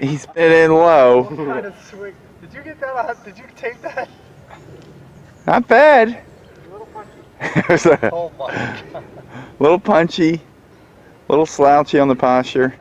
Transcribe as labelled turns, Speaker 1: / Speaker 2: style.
Speaker 1: He spinning in low.
Speaker 2: What kind of swing? Did you get that on? Did you tape that?
Speaker 1: Not bad.
Speaker 2: A little punchy.
Speaker 1: A
Speaker 2: Oh my god.
Speaker 1: little punchy, little slouchy on the posture.